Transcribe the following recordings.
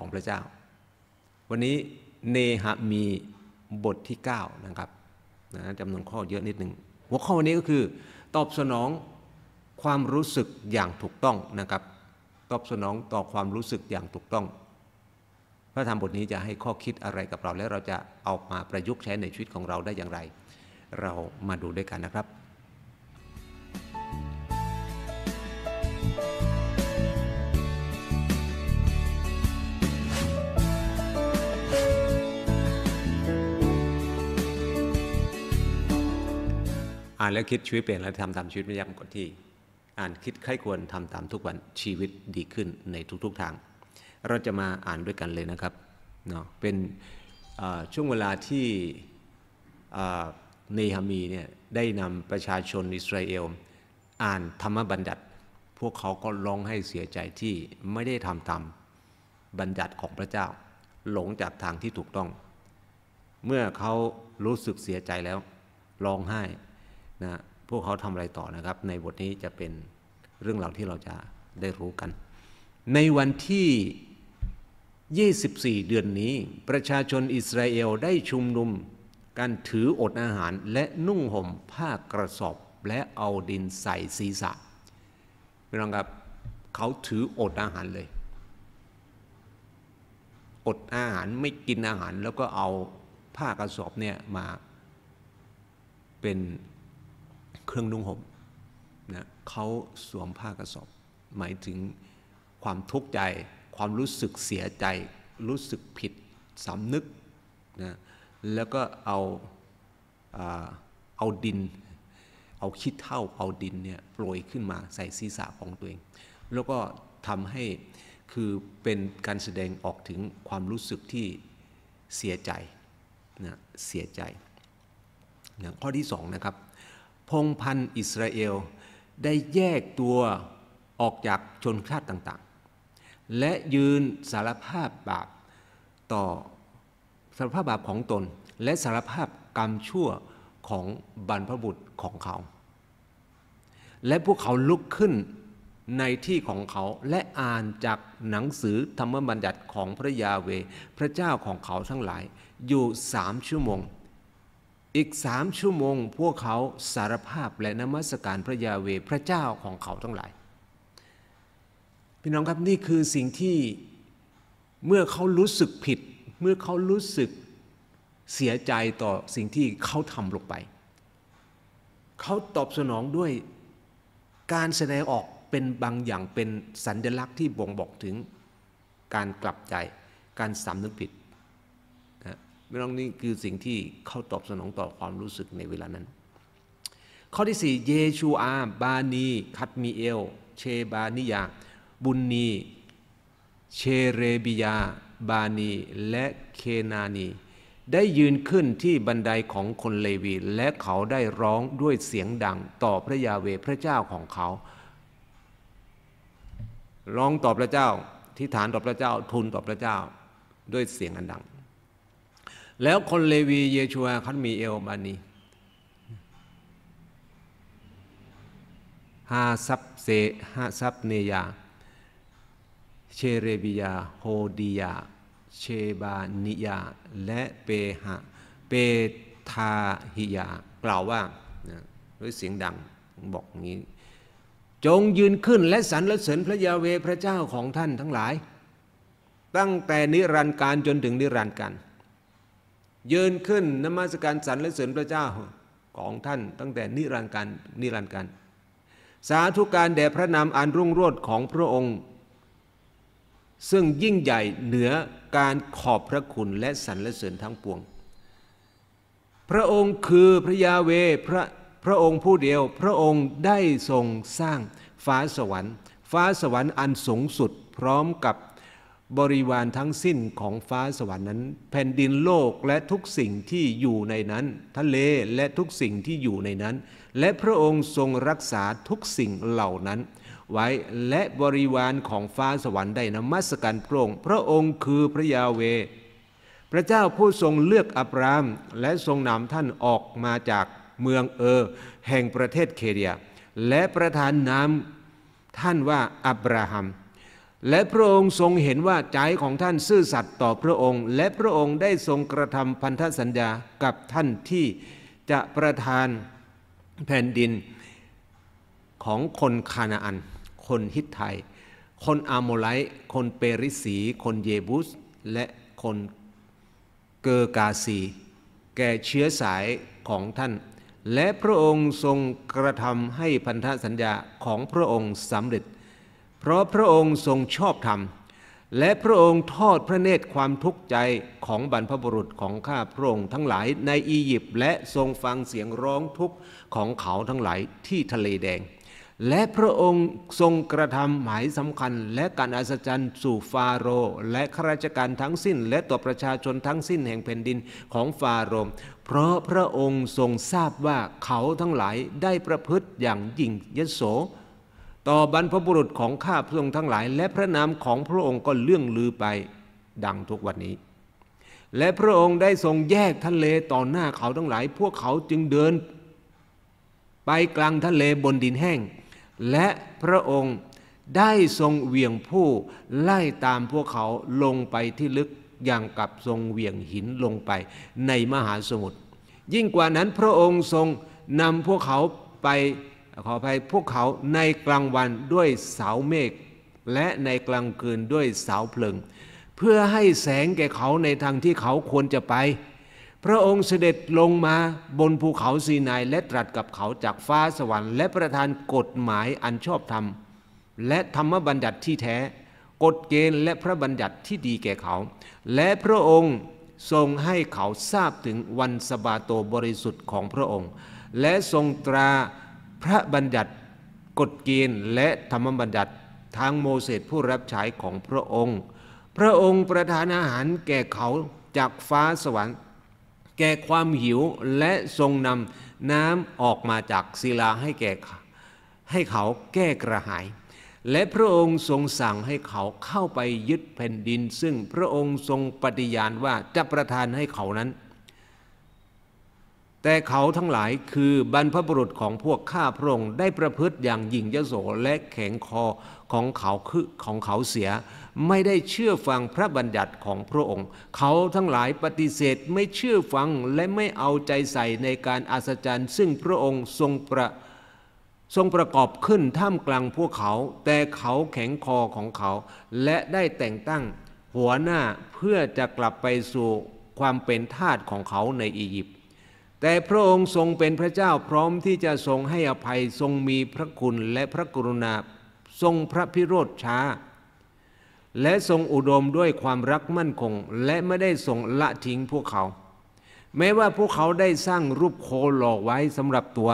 ของพระเจ้า วันนี้เนหะมีบทที่ 9 นะครับนะจำนวนข้อเยอะนิดหนึ่งหัวข้อวันนี้ก็คือตอบสนองความรู้สึกอย่างถูกต้องนะครับ ตอบสนองต่อความรู้สึกอย่างถูกต้อง พระธรรมบทนี้จะให้ข้อคิดอะไรกับเราและเราจะเอามาประยุกต์ใช้ในชีวิตของเราได้อย่างไร เรามาดูด้วยกันนะครับ อ่านแล้วคิดชีวิตเปลี่ยนแล้วทำตามชีวิตไม่ยากกว่าที่ อ่านคิดใครควรทำตามทุกวันชีวิตดีขึ้นในทุกๆทาง เราจะมาอ่านด้วยกันเลยนะครับเนาะเป็นช่วงเวลาที่เนฮามีเนี่ยได้นำประชาชนอิสราเอล อ่านธรรมบัญญัติ พวกเขาก็ร้องให้เสียใจที่ไม่ได้ทำตามบัญญัติของพระเจ้า หลงจากทางที่ถูกต้อง เมื่อเขารู้สึกเสียใจแล้วร้องไห้ นะพวกเขาทำอะไรต่อนะครับ ในบทนี้จะเป็นเรื่องราวที่เราจะได้รู้กัน ในวันที่ 24 เดือนนี้ ประชาชนอิสราเอลได้ชุมนุมการถืออดอาหารและนุ่งห่มผ้ากระสอบและเอาดินใส่ศีรษะพี่น้องครับเขาถืออดอาหารเลย อดอาหารไม่กินอาหารแล้วก็เอาผ้ากระสอบเนี่ยมาเป็น เครื่องนุ่งห่มนะเขาสวมผ้ากระสอบ หมายถึงความทุกข์ใจ ความรู้สึกเสียใจ รู้สึกผิดสำนึกนะแล้วก็เอาเอาดิน เอาขี้เท่าเอาดินเนี่ยโปรยขึ้นมาใส่ศีรษะของตัวเอง แล้วก็ทำให้คือเป็นการแสดงออกถึงความรู้สึกที่เสียใจนะเสียใจนะข้อที่สองนะครับ พงพันธ์อิสราเอล ได้แยกตัวออกจากชนชาติต่างๆ และยืนสารภาพบาปต่อสารภาพบาปของตน และสารภาพกรรมชั่วของบรรพบุตรของเขา และพวกเขาลุกขึ้นในที่ของเขาและอ่านจากหนังสือธรรมบัญญัติของพระยาเว พระเจ้าของเขาทั้งหลายอยู่สามชั่วโมง อีกสามชั่วโมงพวกเขาสารภาพและนมัสการพระยาเวพระเจ้าของเขาทั้งหลาย พี่น้องครับนี่คือสิ่งที่เมื่อเขารู้สึกผิด เมื่อเขารู้สึกเสียใจต่อสิ่งที่เขาทำลงไป เขาตอบสนองด้วยการแสดงออกเป็นบางอย่างเป็นสัญลักษณ์ที่บ่งบอกถึงการกลับใจการสำนึกผิด ไม่ต้องนี่คือสิ่งที่เขาตอบสนองต่อความรู้สึกในเวลานั้น ข้อที่สี่เยชูอาบานี คัตมีเอล เชบานิยา บุญนี เชเรบิยา บานี และเคนานี ได้ยืนขึ้นที่บันไดของคนเลวี และเขาได้ร้องด้วยเสียงดังต่อพระยาเวพระเจ้าของเขา ร้องต่อพระเจ้าที่ฐานต่อพระเจ้าทูลต่อพระเจ้าด้วยเสียงอันดัง แล้วคนเลวีเยชัวคันมีเอลบานีฮาซับเซฮาซับเนยา เชเรบิยา โฮดียา เชบานิยา และเปหะเปทาหิยา กล่าวว่าด้วยเสียงดังบอกงี้ จงยืนขึ้นและสรรเสริญพระยาเวพระเจ้าของท่านทั้งหลาย ตั้งแต่นิรันดร์การจนถึงนิรันดร์การ ยืนขึ้นนมัสการสรรและเสริญพระเจ้าของท่านตั้งแต่นิรันดร์การนิรันดร์การสาธุการแด่พระนามอันรุ่งโรจน์ของพระองค์ ซึ่งยิ่งใหญ่เหนือการขอบพระคุณและสรรเสริญทั้งปวง พระองค์คือพระยาเวพระพระองค์ผู้เดียว พระองค์ได้ทรงสร้างฟ้าสวรรค์ ฟ้าสวรรค์อันสูงสุดพร้อมกับ บริวารทั้งสิ้นของฟ้าสวรรค์นั้น แผ่นดินโลกและทุกสิ่งที่อยู่ในนั้น ทะเลและทุกสิ่งที่อยู่ในนั้น และพระองค์ทรงรักษาทุกสิ่งเหล่านั้น ไว้และบริวารของฟ้าสวรรค์ได้นมัสการพระองค์พระองค์คือพระยาเว พระเจ้าผู้ทรงเลือกอับราม และทรงนำท่านออกมาจากเมืองเออ แห่งประเทศเคเดีย และประทานนามท่านว่าอับราฮัม และพระองค์ทรงเห็นว่าใจของท่านซื่อสัตย์ต่อพระองค์ และพระองค์ได้ทรงกระทำพันธสัญญากับท่านที่จะประทานแผ่นดินของคนคานาอัน คนฮิตไทย คนอาโมไลคนเปริสี คนเยบุส และคนเกอร์กาซี แก่เชื้อสายของท่าน และพระองค์ทรงกระทำให้พันธสัญญาของพระองค์สำเร็จ เพราะพระองค์ทรงชอบธรรม และพระองค์ทอดพระเนตรความทุกข์ใจของบรรพบุรุษของข้าพระองค์ทั้งหลายในอียิปต์และทรงฟังเสียงร้องทุกข์ของเขาทั้งหลายที่ทะเลแดง และพระองค์ทรงกระทำหมายสำคัญ และการอัศจรรย์สู่ฟาโรห์และข้าราชการทั้งสิ้น และต่อประชาชนทั้งสิ้นแห่งแผ่นดินของฟาโรห์เพราะพระองค์ทรงทราบว่าเขาทั้งหลายได้ประพฤติอย่างยิ่งยโส ต่อบรรพบุรุษของข้าพระองค์ทั้งหลาย และพระนามของพระองค์ก็เลื่องลือไปดังทุกวันนี้ และพระองค์ได้ทรงแยกทะเลต่อหน้าเขาทั้งหลาย พวกเขาจึงเดิน ไปกลางทะเลบนดินแห้ง และพระองค์ได้ทรงเหวี่ยงผู้ไล่ตามพวกเขาลงไปที่ลึกอย่างกับทรงเหวี่ยงหินลงไปในมหาสมุทรยิ่งกว่านั้นพระองค์ทรงนำพวกเขาไป ขออภัยพวกเขาในกลางวันด้วยเสาเมฆและในกลางคืนด้วยเสาเพลิง เพื่อให้แสงแก่เขาในทางที่เขาควรจะไป พระองค์เสด็จลงมาบนภูเขาซีนายและตรัสกับเขาจากฟ้าสวรรค์และประทานกฎหมายอันชอบธรรม และธรรมบัญญัติที่แท้ กฎเกณฑ์และพระบัญญัติที่ดีแก่เขา และพระองค์ทรงให้เขาทราบถึงวันสบาโตบริสุทธิ์ของพระองค์ และทรงตรา พระบัญญัติกฎเกณฑ์และธรรมบัญญัติทางโมเสสผู้รับใช้ของพระองค์ พระองค์ประทานอาหารแก่เขาจากฟ้าสวรรค์ แก่ความหิวและทรงนำน้ำออกมาจากศิลาให้แก่ให้เขาแก้กระหาย และพระองค์ทรงสั่งให้เขาเข้าไปยึดแผ่นดิน ซึ่งพระองค์ทรงปฏิญาณว่าจะประทานให้เขานั้น แต่เขาทั้งหลายคือบรรพบุรุษของพวกข้าพระองค์ได้ประพฤติอย่างหยิ่งยโสและแข็งคอของเขาคือของเขาเสีย ไม่ได้เชื่อฟังพระบัญญัติของพระองค์ เขาทั้งหลายปฏิเสธไม่เชื่อฟังและไม่เอาใจใส่ในการอัศจรรย์ ซึ่งพระองค์ทรงประทรงประกอบขึ้นท่ามกลางพวกเขา แต่เขาแข็งคอของเขา และได้แต่งตั้งหัวหน้าเพื่อจะกลับไปสู่ความเป็นทาสของเขาในอียิปต์ แต่พระองค์ทรงเป็นพระเจ้าพร้อมที่จะทรงให้อภัยทรงมีพระคุณและพระกรุณาทรงพระพิโรธช้า และทรงอุดมด้วยความรักมั่นคง และไม่ได้ทรงละทิ้งพวกเขา แม้ว่าพวกเขาได้สร้างรูปโคหลอกไว้สำหรับตัว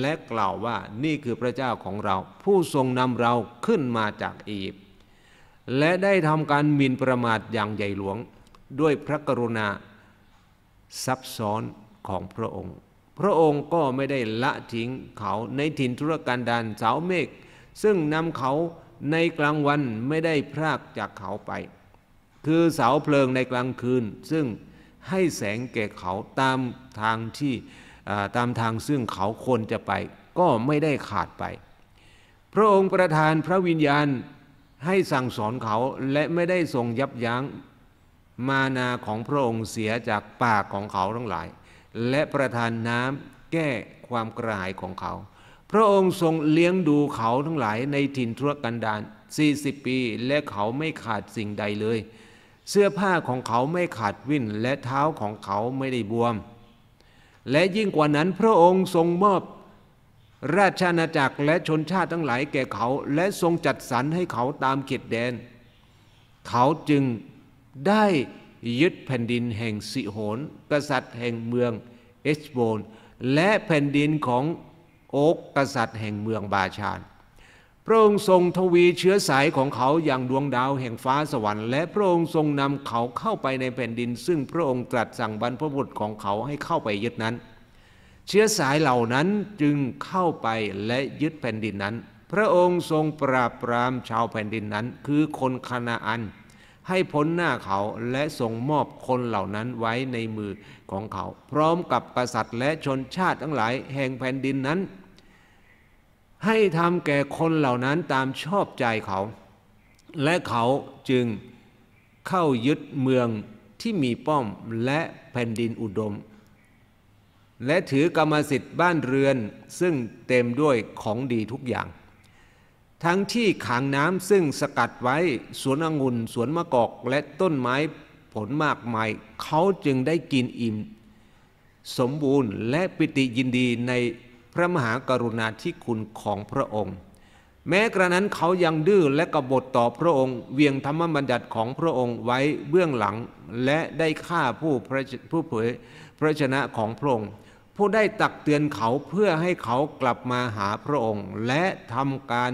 และกล่าวว่านี่คือพระเจ้าของเรา ผู้ทรงนำเราขึ้นมาจากอียิปต์และได้ทำการมินประมาทอย่างใหญ่หลวง ด้วยพระกรุณาซับซ้อน ของพระองค์ พระองค์ก็ไม่ได้ละทิ้งเขาในถิ่นทุรกันดารสาวเมฆซึ่งนำเขาในกลางวันไม่ได้พรากจากเขาไป คือเสาเพลิงในกลางคืน ซึ่งให้แสงแก่เขาตามทางที่ตามทางซึ่งเขาควรจะไป ก็ไม่ได้ขาดไป พระองค์ประทานพระวิญญาณให้สั่งสอนเขาและไม่ได้ทรงยับยั้งมานาของพระองค์เสียจากปากของเขาทั้งหลาย และประทานน้ำแก้ความกระหายของเขา พระองค์ทรงเลี้ยงดูเขาทั้งหลายในถิ่นทุรกันดาร40 ปี และเขาไม่ขาดสิ่งใดเลย เสื้อผ้าของเขาไม่ขาดวิ่นและเท้าของเขาไม่ได้บวม และยิ่งกว่านั้นพระองค์ทรงมอบราชอาณาจักรและชนชาติทั้งหลายแก่เขา และทรงจัดสรรให้เขาตามเขตแดน เขาจึงได้ ยึดแผ่นดินแห่งสิโหนกษัตริย์แห่งเมืองเอชโบนและแผ่นดินของโอกกษัตริย์แห่งเมืองบาชานพระองค์ทรงทวีเชื้อสายของเขาอย่างดวงดาวแห่งฟ้าสวรรค์ และพระองค์ทรงนำเขาเข้าไปในแผ่นดิน ซึ่งพระองค์ตรัสสั่งบรรพบุรุษของเขาให้เข้าไปยึดนั้น เชื้อสายเหล่านั้นจึงเข้าไปและยึดแผ่นดินนั้น พระองค์ทรงปราบปรามชาวแผ่นดินนั้น คือคนคานาอัน ให้พ้นหน้าเขาและทรงมอบคนเหล่านั้นไว้ในมือของเขา พร้อมกับกษัตริย์และชนชาติทั้งหลายแห่งแผ่นดินนั้น ให้ทำแก่คนเหล่านั้นตามชอบใจเขา และเขาจึงเข้ายึดเมืองที่มีป้อมและแผ่นดินอุดม และถือกรรมสิทธิ์บ้านเรือนซึ่งเต็มด้วยของดีทุกอย่าง ทั้งที่ขังน้ำซึ่งสกัดไว้สวนองุ่นสวนมะกอกและต้นไม้ผลมากมายเขาจึงได้กินอิ่ม สมบูรณ์และปิติยินดีในพระมหากรุณาธิคุณของพระองค์ แม้กระนั้นเขายังดื้อและกบฏต่อพระองค์ เวียงธรรมบัญญัติของพระองค์ไว้เบื้องหลังและได้ฆ่าผู้ผู้เผยพระชนะของพระองค์ ผู้ได้ตักเตือนเขาเพื่อให้เขากลับมาหาพระองค์ และทำการ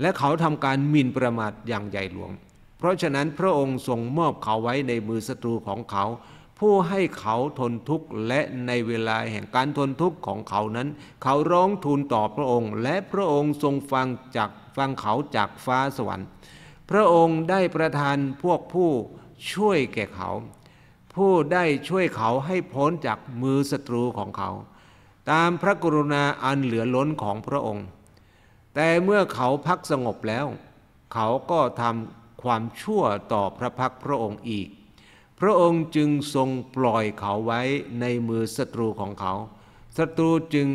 และเขาทำการมินประมาทอย่างใหญ่หลวง เพราะฉะนั้นพระองค์ทรงมอบเขาไว้ในมือศัตรูของเขา ผู้ให้เขาทนทุกข์และในเวลาแห่งการทนทุกข์ของเขานั้น เขาร้องทูลต่อพระองค์ และพระองค์ทรงฟังจากฟังเขาจากฟ้าสวรรค์ พระองค์ได้ประทานพวกผู้ช่วยแก่เขา ผู้ได้ช่วยเขาให้พ้นจากมือศัตรูของเขา ตามพระกรุณาอันเหลือล้นของพระองค์ แต่เมื่อเขาพักสงบแล้ว เขาก็ทำความชั่วต่อพระพักพระองค์อีก พระองค์จึงทรงปล่อยเขาไว้ในมือศัตรูของเขา ศัตรูจึง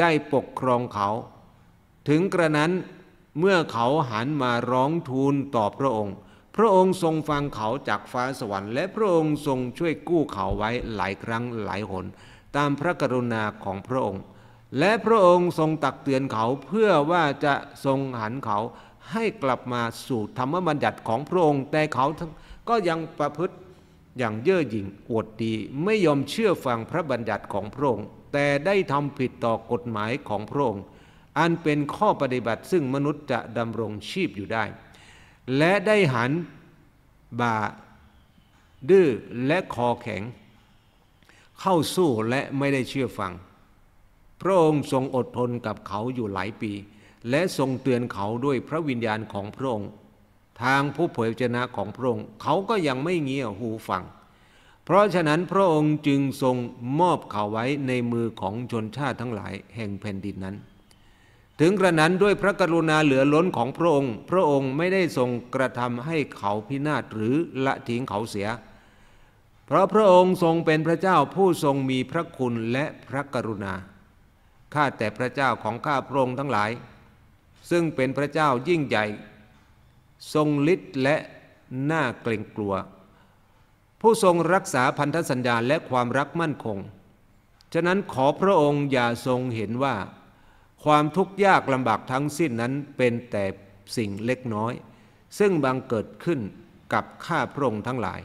ได้ปกครองเขา ถึงกระนั้นเมื่อเขาหันมาร้องทูลต่อพระองค์ พระองค์ทรงฟังเขาจากฟ้าสวรรค์ และพระองค์ทรงช่วยกู้เขาไว้หลายครั้งหลายหน ตามพระกรุณาของพระองค์ และพระองค์ทรงตักเตือนเขาเพื่อว่าจะทรงหันเขาให้กลับมาสู่ธรรมบัญญัติของพระองค์ แต่เขาก็ยังประพฤติอย่างเย่อหยิ่งอวดดีไม่ยอมเชื่อฟังพระบัญญัติของพระองค์ แต่ได้ทำผิดต่อกฎหมายของพระองค์ อันเป็นข้อปฏิบัติซึ่งมนุษย์จะดำรงชีพอยู่ได้ และได้หันบ่าดื้อและคอแข็ง เข้าสู้และไม่ได้เชื่อฟัง พระองค์ทรงอดทนกับเขาอยู่หลายปี และทรงเตือนเขาด้วยพระวิญญาณของพระองค์ ทางผู้เผยชนะของพระองค์ เขาก็ยังไม่เงียหูฟัง เพราะฉะนั้นพระองค์จึงทรงมอบเขาไว้ในมือของชนชาติทั้งหลายแห่งแผ่นดินนั้น ถึงกระนั้นด้วยพระกรุณาเหลือล้นของพระองค์ พระองค์ไม่ได้ทรงกระทำให้เขาพินาศหรือละทิ้งเขาเสียเพราะพระองค์ทรงเป็นพระเจ้าผู้ทรงมีพระคุณและพระกรุณา ข้าแต่พระเจ้าของข้าพระองค์ทั้งหลาย ซึ่งเป็นพระเจ้ายิ่งใหญ่ ทรงฤทธิ์และน่าเกรงกลัว ผู้ทรงรักษาพันธสัญญาและความรักมั่นคง ฉะนั้นขอพระองค์อย่าทรงเห็นว่า ความทุกข์ยากลำบากทั้งสิ้นนั้นเป็นแต่สิ่งเล็กน้อย ซึ่งบางเกิดขึ้นกับข้าพระองค์ทั้งหลาย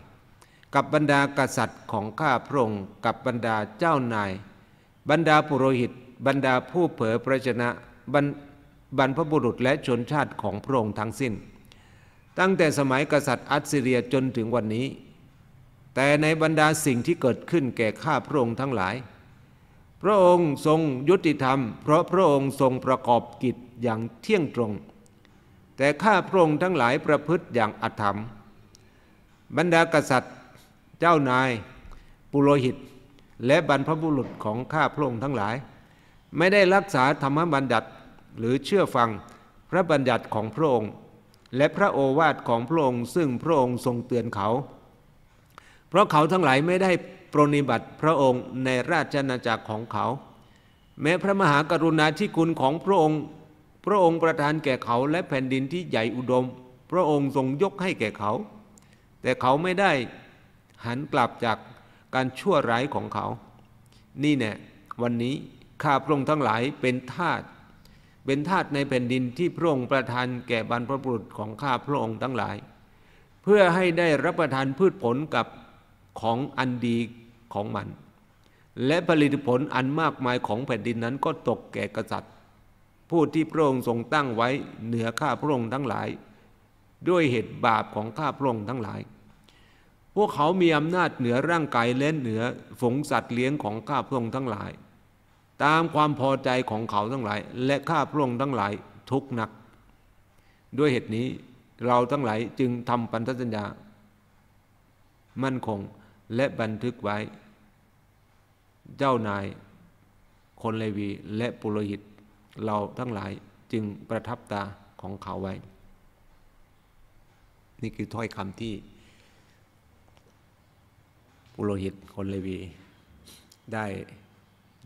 กับบรรดากษัตริย์ของข้าพระองค์กับบรรดาเจ้านาย บรรดาปุโรหิต บรรดาผู้เผยพระชนะบรรพบุรุษและชนชาติของพระองค์ทั้งสิ้น ตั้งแต่สมัยกษัตริย์อัสซีเรียจนถึงวันนี้ แต่ในบรรดาสิ่งที่เกิดขึ้นแก่ข้าพระองค์ทั้งหลาย พระองค์ทรงยุติธรรม เพราะพระองค์ทรงประกอบกิจอย่างเที่ยงตรง แต่ข้าพระองค์ทั้งหลายประพฤติอย่างอธรรม บรรดากษัตริย์ เจ้านาย ปุโรหิต และบรรพบุรุษของข้าพระองค์ทั้งหลาย ไม่ได้รักษาธรรมบัญญัติหรือเชื่อฟังพระบัญญัติของพระองค์ และพระโอวาทของพระองค์ ซึ่งพระองค์ทรงเตือนเขา เพราะเขาทั้งหลายไม่ได้ปรนิบัติพระองค์ในราชนาจักรของเขา แม้พระมหากรุณาธิคุณของพระองค์ พระองค์ประทานแก่เขาและแผ่นดินที่ใหญ่อุดม พระองค์ทรงยกให้แก่เขา แต่เขาไม่ได้หันกลับจากการชั่วร้ายของเขา นี่แน่วันนี้ ข้าพระองค์ทั้งหลายเป็นทาสเป็นทาสในแผ่นดินที่พระองค์ประทานแก่บรรพบุรุษของข้าพระองค์ทั้งหลาย เพื่อให้ได้รับประทานพืชผลกับของอันดีของมัน และผลิตผลอันมากมายของแผ่นดินนั้นก็ตกแก่กษัตริย์ ผู้ที่พระองค์ทรงตั้งไว้เหนือข้าพระองค์ทั้งหลาย ด้วยเหตุบาปของข้าพระองค์ทั้งหลาย พวกเขามีอำนาจเหนือร่างกายและเหนือฝงสัตว์เลี้ยงของข้าพระองค์ทั้งหลาย ตามความพอใจของเขาทั้งหลาย และข้าพระองค์ทั้งหลายทุกนัก ด้วยเหตุนี้เราทั้งหลายจึงทำปันธสัญญา มั่นคงและบันทึกไว้ เจ้านาย คนเลวีและปุโรหิต เราทั้งหลายจึงประทับตาของเขาไว้ นี่คือถ้อยคำที่ปุโรหิตคนเลวีได้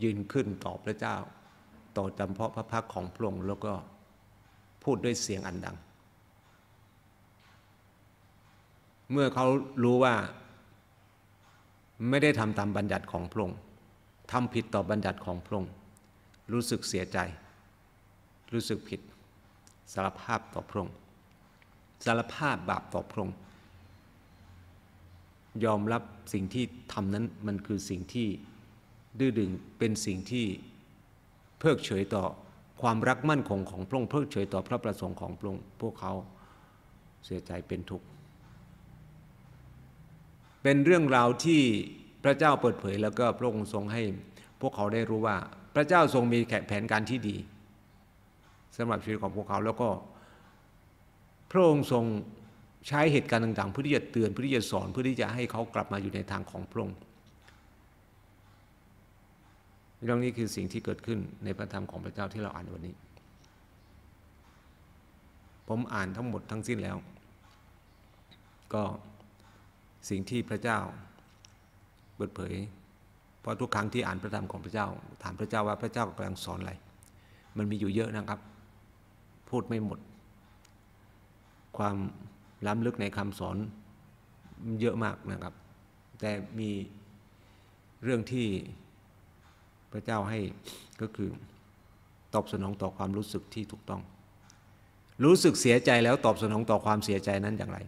ยืนขึ้นต่อพระเจ้า ต่อจำเพาะพระพักของพระองค์แล้วก็พูดด้วยเสียงอันดัง เมื่อเขารู้ว่าไม่ได้ทำตามบัญญัติของพระองค์ทำผิดต่อบัญญัติของพระองค์รู้สึกเสียใจ รู้สึกผิดสารภาพต่อพระองค์สารภาพบาปต่อพระองค์ยอมรับสิ่งที่ทำนั้นมันคือสิ่งที่ ดื้อดึงเป็นสิ่งที่เพิกเฉยต่อความรักมั่นคงของพระองค์เพิกเฉยต่อพระประสงค์ของพระองค์พวกเขาเสียใจเป็นทุกข์เป็นเรื่องราวที่พระเจ้าเปิดเผยแล้วก็พระองค์ทรงให้ พวกเขาได้รู้ว่า พระเจ้าทรงมีแผนการที่ดีสำหรับชีวิตของพวกเขาแล้วก็ พระองค์ทรงใช้เหตุการณ์ต่างๆเพื่อที่จะเตือนเพื่อที่จะสอนเพื่อที่จะให้เขากลับมาอยู่ในทางของพระองค์ เรื่องนี้คือสิ่งที่เกิดขึ้นในพระธรรมของพระเจ้าที่เราอ่านวันนี้ ผมอ่านทั้งหมดทั้งสิ้นแล้ว ก็สิ่งที่พระเจ้าเปิดเผย เพราะทุกครั้งที่อ่านพระธรรมของพระเจ้า ถามพระเจ้าว่าพระเจ้ากำลังสอนอะไร มันมีอยู่เยอะนะครับ พูดไม่หมด ความล้ำลึกในคำสอนเยอะมากนะครับ แต่มีเรื่องที่ พระเจ้าให้ก็คือตอบสนองต่อความรู้สึกที่ถูกต้อง รู้สึกเสียใจแล้วตอบสนองต่อความเสียใจนั้นอย่างไร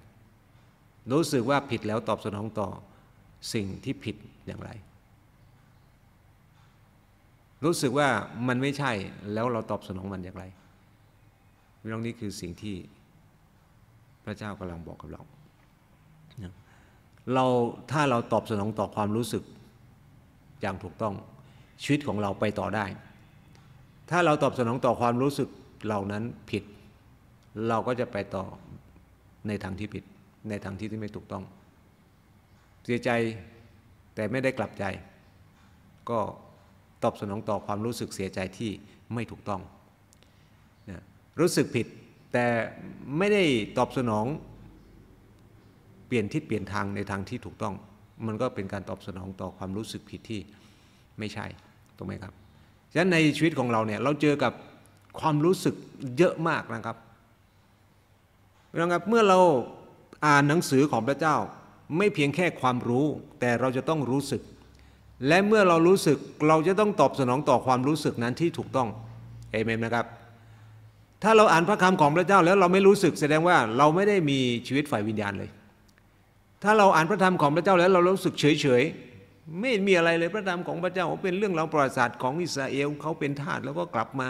รู้สึกว่าผิดแล้วตอบสนองต่อสิ่งที่ผิดอย่างไร รู้สึกว่ามันไม่ใช่แล้วเราตอบสนองมันอย่างไรเรื่องนี้คือสิ่งที่พระเจ้ากำลังบอกกับเรา เราถ้าเราตอบสนองต่อความรู้สึกอย่างถูกต้อง ชีวิตของเราไปต่อได้ ถ้าเราตอบสนองต่อความรู้สึกเหล่านั้นผิด เราก็จะไปต่อในทางที่ผิด ในทางที่ที่ไม่ถูกต้อง เสียใจแต่ไม่ได้กลับใจ ก็ตอบสนองต่อความรู้สึกเสียใจที่ไม่ถูกต้องนะรู้สึกผิดแต่ไม่ได้ตอบสนองเปลี่ยนทิศเปลี่ยนทางในทางที่ถูกต้อง มันก็เป็นการตอบสนองต่อความรู้สึกผิดที่ ไม่ใช่ถูกไหมครับฉะนั้นในชีวิตของเราเนี่ยเราเจอกับความรู้สึกเยอะมากนะครับนะครับเมื่อเราอ่านหนังสือของพระเจ้าไม่เพียงแค่ความรู้ แต่เราจะต้องรู้สึก และเมื่อเรารู้สึกเราจะต้องตอบสนองต่อความรู้สึกนั้นที่ถูกต้องเอเมนนะครับ ถ้าเราอ่านพระคำของพระเจ้าแล้วเราไม่รู้สึกแสดงว่าเราไม่ได้มีชีวิตฝ่ายวิญญาณเลย ถ้าเราอ่านพระธรรมของพระเจ้าแล้วเรารู้สึกเฉยเฉย ไม่มีอะไรเลยพระธรรมของพระเจ้าเป็นเรื่องราวประวัติศาสตร์ของอิสราเอลเขาเป็นทาสแล้วก็กลับมา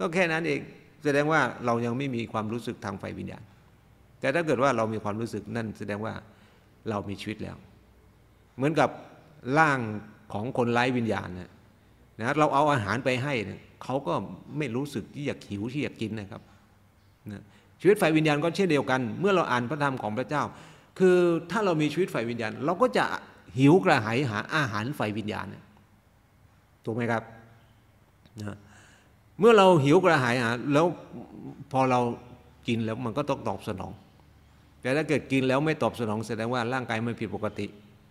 ก็แค่นั้นเอง แสดงว่าเรายังไม่มีความรู้สึกทางไฟวิญญาณ แต่ถ้าเกิดว่าเรามีความรู้สึกนั่นแสดงว่าเรามีชีวิตแล้ว เหมือนกับร่างของคนไร้วิญญาณนะนะเราเอาอาหารไปให้นะเขาก็ไม่รู้สึกที่อยากหิวที่อยากกินนะครับนะชีวิตไฟวิญญาณก็เช่นเดียวกัน เมื่อเราอ่านพระธรรมของพระเจ้า คือถ้าเรามีชีวิตไฟวิญญาณ เราก็จะ หิวกระหายหาอาหารไฟวิญญาณถูกไหมครับนะเมื่อเราหิวกระหายหาแล้วพอเรากินแล้วมันก็ต้องตอบสนอง แต่ถ้าเกิดกินแล้วไม่ตอบสนองแสดงว่าร่างกายไม่ผิดปกติ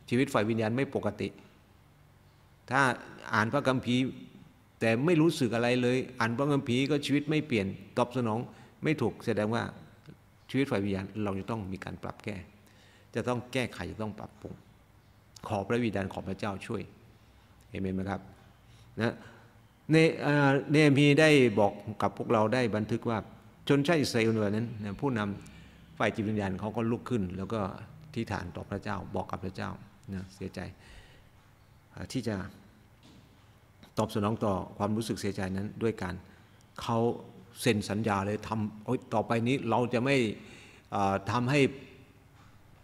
ชีวิตฝ่ายวิญญาณไม่ปกติ ถ้าอ่านพระคัมภีร์แต่ไม่รู้สึกอะไรเลย อ่านพระคัมภีร์ก็ชีวิตไม่เปลี่ยนตอบสนองไม่ถูกแสดงว่าชีวิตฝ่ายวิญญาณเราจะต้องมีการปรับแก้ จะต้องแก้ไขจะต้องปรับปรุง ขอพระวิญญาณของพระเจ้าช่วยเห็นไหมครับนะในเนมีได้บอกกับพวกเราได้บันทึกว่าชนชาติอิสราเอลนั้นผู้นำฝ่ายจิตวิญญาณเขาก็ลุกขึ้น แล้วก็ที่ฐานต่อพระเจ้าบอกกับพระเจ้านะเสียใจที่จะตอบสนองต่อความรู้สึกเสียใจนั้นด้วยการเขาเซ็นสัญญาเลยทำต่อไปนี้เราจะไม่ทำให้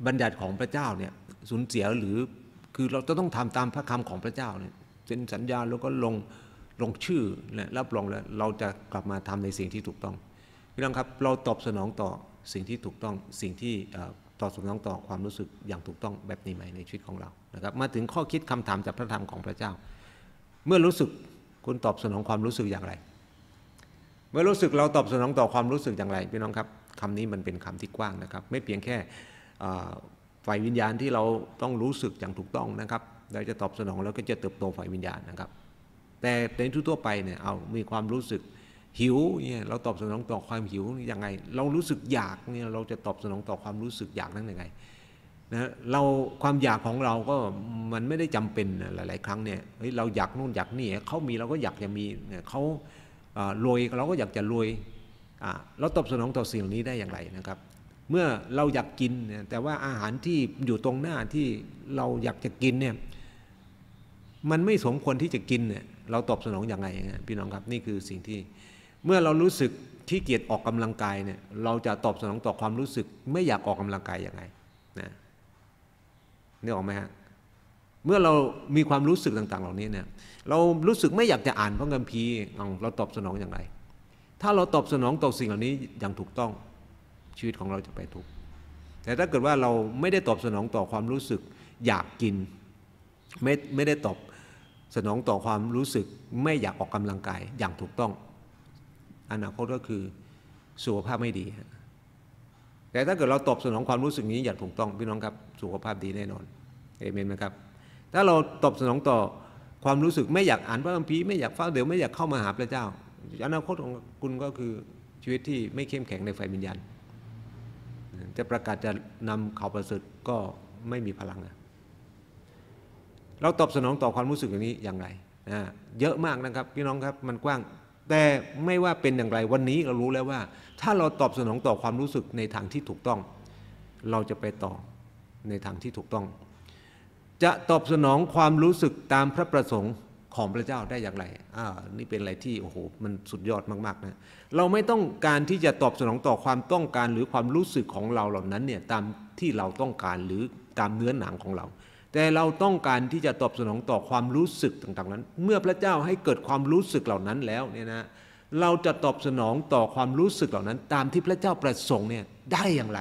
บัญญัติของพระเจ้าเนี่ยสูญเสียหรือ คือเราจะต้องทำตามพระคำของพระเจ้าเนี่ยเซ็นสัญญาแล้วก็ลงลงชื่อและรับรองแล้วเราจะกลับมาทำในสิ่งที่ถูกต้องพี่น้องครับเราตอบสนองต่อสิ่งที่ถูกต้องสิ่งที่ตอบสนองต่อความรู้สึกอย่างถูกต้องแบบนี้ไหมในชีวิตของเรานะครับมาถึงข้อคิดคำถามจากพระธรรมของพระเจ้า เมื่อรู้สึกคุณตอบสนองความรู้สึกอย่างไร เมื่อรู้สึกเราตอบสนองต่อความรู้สึกอย่างไรพี่น้องครับคำนี้มันเป็นคำที่กว้างนะครับ ไม่เพียงแค่ ฝ่ายวิญญาณที่เราต้องรู้สึกอย่างถูกต้องนะครับเราจะตอบสนองแล้วก็จะเติบโตฝ่ายวิญญาณนะครับ แต่ในทั่วไปเนี่ยเอามีความรู้สึกหิวเนี่ยเราตอบสนองต่อความหิวยังไง เรารู้สึกอยากเนี่ยเราจะตอบสนองต่อความรู้สึกอยากนั้นยังไงนะเราความอยากของเราก็มันไม่ได้จำเป็นหลาย ๆ ครั้งเนี่ยเฮ้ยเราอยากนู่นอยากนี่เขามีเราก็อยากจะมีเขารวยเราก็อยากจะรวยเราตอบสนองต่อสิ่งนี้ได้อย่างไรนะครับ เมื่อเราอยากกินเนี่ยแต่ว่าอาหารที่อยู่ตรงหน้าที่เราอยากจะกินเนี่ยมันไม่สมควรที่จะกินเนี่ยเราตอบสนองอย่างไรพี่น้องครับนี่คือสิ่งที่ เมื่อเรารู้สึกที่เกียจออกกำลังกายเนี่ยเราจะตอบสนองต่อความรู้สึก ไม่อยากออกกำลังกายอย่างไรนะนี่ออกไหมฮะเมื่อเรามีความรู้สึกต่าง ๆ เหล่านี้เนี่ยเรารู้สึกไม่อยากจะอ่านพระคัมภีร์เราตอบสนองอย่างไร ถ้าเราตอบสนองต่อสิ่งเหล่านี้อย่างถูกต้อง ชีวิตของเราจะไปถูกข์แต่ถ้าเกิดว่าเราไม่ได้ตอบสนองต่อความรู้สึกอยากกิน ไม่ไม่ได้ตอบสนองต่อความรู้สึกไม่อยากออกกำลังกายอย่างถูกต้องอนาคตก็คือสุขภาพไม่ดี แต่ถ้าเกิดเราตอบสนองความรู้สึกนี้อย่างถูกต้องพี่น้องครับสุขภาพดีแน่นอนเอเมนไหมครับถ้าเราตอบสนองต่อความรู้สึกไม่อยากอ่านพระคัมภีร์ไม่อยากฟังเดี๋ยวไม่อยากเข้ามาหาพระเจ้าอนาคตของคุณก็คือชีวิตที่ไม่เข้มแข็งในไฟวิญญาณ จะประกาศจะนำข่าวประเสริฐก็ไม่มีพลังเราตอบสนองต่อความรู้สึกอย่างนี้อย่างไรเยอะมากนะครับพี่น้องครับมันกว้าง แต่ไม่ว่าเป็นอย่างไรวันนี้เรารู้แล้วว่า ถ้าเราตอบสนองต่อความรู้สึกในทางที่ถูกต้อง เราจะไปต่อในทางที่ถูกต้อง จะตอบสนองความรู้สึกตามพระประสงค์ ของพระเจ้าได้อย่างไรอ่านี่เป็นอะไรที่โอ้โหมันสุดยอดมากๆนะเราไม่ต้องการที่จะตอบสนองต่อความต้องการหรือความรู้สึกของเราเหล่านั้นเนี่ยตามที่เราต้องการหรือตามเนื้อหนังของเรา แต่เราต้องการที่จะตอบสนองต่อความรู้สึกต่างๆนั้น เมื่อพระเจ้าให้เกิดความรู้สึกเหล่านั้นแล้วเนี่ยนะเราจะตอบสนองต่อความรู้สึกเหล่านั้น ตามที่พระเจ้าประสงค์เนี่ยได้อย่างไร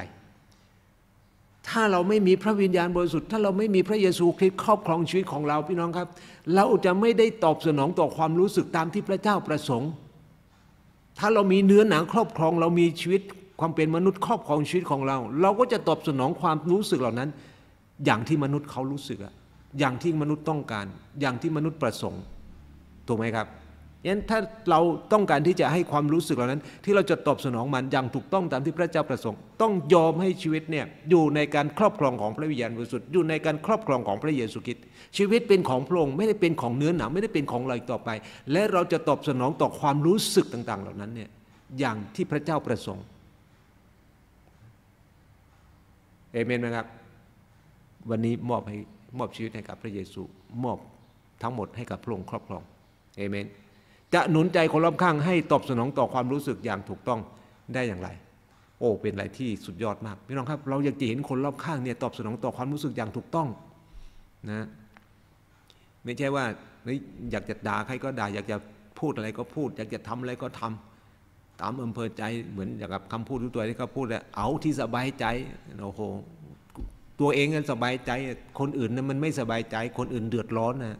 ถ้าเราไม่มีพระวิญญาณบริสุทธิ์ถ้าเราไม่มีพระเยซูคริสต์ครอบครองชีวิตของเราพี่น้องครับ เราจะไม่ได้ตอบสนองต่อความรู้สึกตามที่พระเจ้าประสงค์ ถ้าเรามีเนื้อหนังครอบครองเรามีชีวิตความเป็นมนุษย์ครอบครองชีวิตของเรา เราก็จะตอบสนองความรู้สึกเหล่านั้น อย่างที่มนุษย์เขารู้สึกอะอย่างที่มนุษย์ต้องการ อย่างที่มนุษย์ประสงค์ถูกไหมครับ ยันถ้าเราต้องการที่จะให้ความรู้สึกเหล่านั้น ที่เราจะตอบสนองมันอย่างถูกต้องตามที่พระเจ้าประสงค์ ต้องยอมให้ชีวิตเนี่ยอยู่ในการครอบครองของพระวิญญาณบริสุทธิ์อยู่ในการครอบครองของพระเยซูคริสต์ชีวิตเป็นของพระองค์ไม่ได้เป็นของเนื้อหนังไม่ได้เป็นของอะไรต่อไป และเราจะตอบสนองต่อความรู้สึกต่าง ๆ เหล่านั้นเนี่ยอย่างที่พระเจ้าประสงค์เอเมนไหมครับวันนี้มอบให้มอบชีวิตให้กับพระเยซูมอบทั้งหมดให้กับพระองค์ครอบครองเอเมน จะหนุนใจคนรอบข้างให้ตอบสนองต่อความรู้สึกอย่างถูกต้องได้อย่างไร โอ้เป็นอะไรที่สุดยอดมากพี่น้องครับเราอยากจะเห็นคนรอบข้างเนี่ยตอบสนองต่อความรู้สึกอย่างถูกต้องนะไม่ใช่ว่าอยากจะด่าใครก็ด่า อยากจะพูดอะไรก็พูด อยากจะทำอะไรก็ทำตามอำเภอใจเหมือนอย่างกับคำพูดทุกตัวที่เขาพูดเอาที่สบายใจโอ้โหตัวเองนั้นสบายใจ คนอื่นนั้นมันไม่สบายใจ คนอื่นเดือดร้อนนะ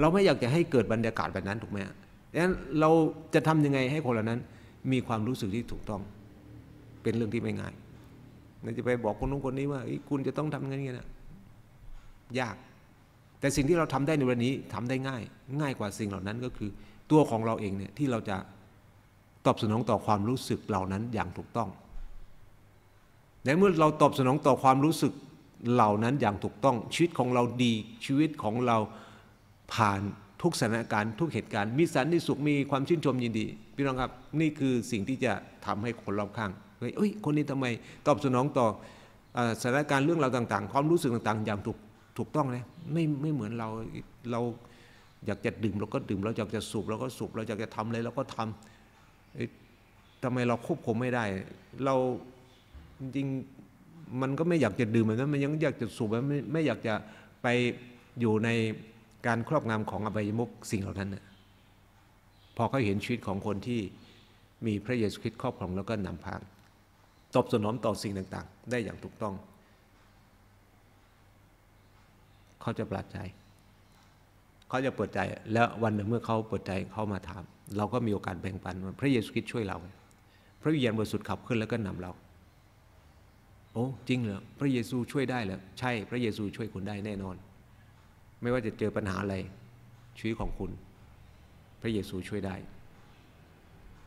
เราไม่อยากจะให้เกิดบรรยากาศแบบนั้นถูกไหม ดังนั้นเราจะทำยังไงให้คนเหล่านั้น มีความรู้สึกที่ถูกต้อง เป็นเรื่องที่ไม่ง่ายเราจะไปบอกคนนู้นคนนี้ว่าคุณจะต้องทำอย่างนี้นะยาก แต่สิ่งที่เราทำได้ในวันนี้ทำได้ง่าย ง่ายกว่าสิ่งเหล่านั้นก็คือ ตัวของเราเองเนี่ยที่เราจะตอบสนองต่อความรู้สึกเหล่านั้นอย่างถูกต้องในเมื่อเราตอบสนองต่อความรู้สึกเหล่านั้นอย่างถูกต้องชีวิตของเราดีชีวิตของเราผ่าน ทุกสถานการณ์ทุกเหตุการณ์มีสันติสุขมีความชื่นชมยินดี พี่น้องครับ นี่คือสิ่งที่จะทำให้คนรอบข้างเฮ้ยคนนี้ทำไมตอบสนองต่อสถานการณ์เรื่องราวต่างๆ ความรู้สึกต่างๆ อย่างถูกถูกต้องเลยไม่ไม่เหมือนเราเราอยากจะดื่มเราก็ดื่มเราอยากจะสูบเราก็สูบเราอยากจะทำอะไรเราก็ทำทำไมเราควบคุมไม่ได้ เราจริงมันก็ไม่อยากจะดื่มเหมือนกันมันยังอยากจะสูบไม่ไม่อยากจะไปอยู่ใน การครอบงำของอบายมุกสิ่งเหล่านั้นนะพอเขาเห็นชีวิตของคนที่มีพระเยซูคริสต์ครอบครองแล้วก็นำพาตอบสนองต่อสิ่งต่างๆ ได้อย่างถูกต้อง เขาจะปลาดใจ เขาจะเปิดใจ แล้ววันหนึ่งเมื่อเขาเปิดใจเขามาถาม เราก็มีโอกาสแบ่งปันว่าพระเยซูคริสต์ช่วยเรา พระวิญญาณบริสุทธิ์ขับขึ้นแล้วก็นำเรา โอ้จริงเหรอพระเยซูช่วยได้เหรอใช่พระเยซูช่วยคุณได้แน่นอน ไม่ว่าจะเจอปัญหาอะไรชีวิตของคุณ พระเยซูช่วยได้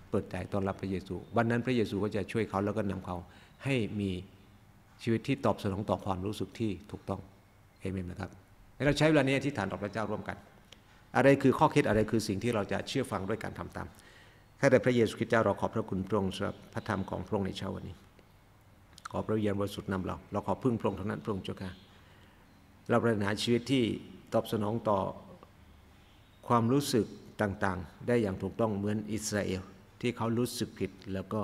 เปิดใจต้อนรับพระเยซู วันนั้นพระเยซูก็จะช่วยเขาแล้วก็นำเขาให้มีชีวิตที่ตอบสนองต่อความรู้สึกที่ถูกต้องเอเมนนะครับให้เราใช้เวลานี้อธิษฐานต่อพระเจ้าร่วมกัน อะไรคือข้อคิดอะไรคือสิ่งที่เราจะเชื่อฟังด้วยการทำตามข้าแต่พระเยซูคริสต์เจ้าเราขอบพระคุณพระองค์สำหรับพระธรรมของพระองค์ในเช้าวันนี้ ขอพระวิญญาณบริสุทธิ์นำเรา เราขอพึ่งพระองค์เท่านั้นพระองค์เจ้าค่ะเราปรารถนาชีวิตที่ ตอบสนองต่อความรู้สึกต่างๆ ได้อย่างถูกต้องเหมือนอิสราเอลที่เขารู้สึกผิดแล้วก็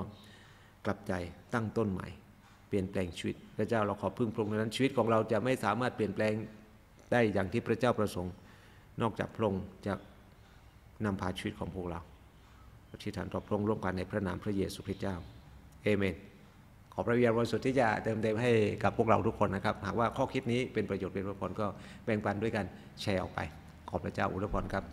กลับใจตั้งต้นใหม่ เปลี่ยนแปลงชีวิต พระเจ้าเราขอพึ่งพระองค์นั้นชีวิตของเราจะไม่สามารถเปลี่ยนแปลงได้อย่างที่พระเจ้าประสงค์ นอกจากพระองค์จะนำพาชีวิตของพวกเราอธิษฐานต่อพระองค์ร่วมกันในพระนามพระเยซูคริสต์เจ้าเอเมน ขอพระวิญญาณบริสุทธิ์ที่จะเติมเต็มให้กับพวกเราทุกคนนะครับ หากว่าข้อคิดนี้เป็นประโยชน์เป็นพระพรก็แบ่งปันด้วยกันแชร์ออกไป ขอบพระเจ้าอวยพรครับ